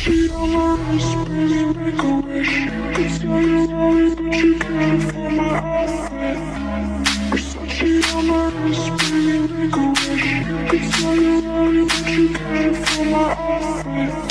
She'll always really make a wish Cause now you. love but you can't afford my outfit She'll always really make a wish Cause now you love but you can't afford my outfit